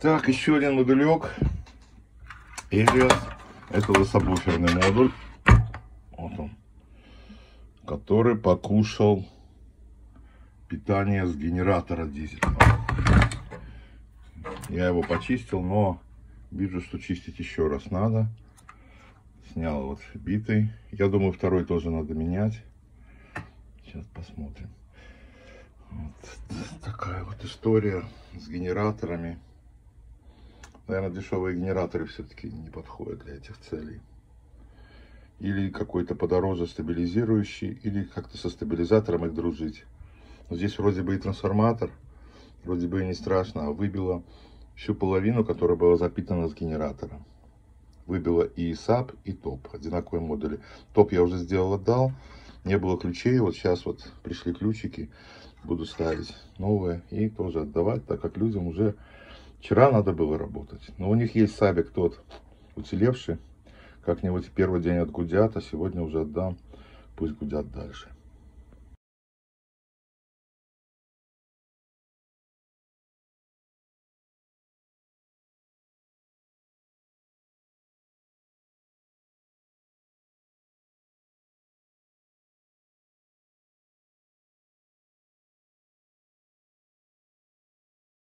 Так, еще один модулек. Элиас. Это сабвуферный модуль. Вот он. Который покушал питание с генератора дизельного. Я его почистил, но вижу, что чистить еще раз надо. Снял вот битый. Я думаю, второй тоже надо менять. Сейчас посмотрим. Вот такая вот история с генераторами. Наверное, дешевые генераторы все-таки не подходят для этих целей. Или какой-то подороже стабилизирующий, или как-то со стабилизатором их дружить. Но здесь вроде бы и трансформатор, вроде бы и не страшно, а выбило всю половину, которая была запитана с генератора. Выбило и sub, и ТОП, одинаковые модули. ТОП я уже сделал, отдал, не было ключей, вот сейчас вот пришли ключики, буду ставить новые и тоже отдавать, так как людям уже вчера надо было работать. Но у них есть сабик тот уцелевший, как-нибудь первый день отгудят, а сегодня уже отдам, пусть гудят дальше.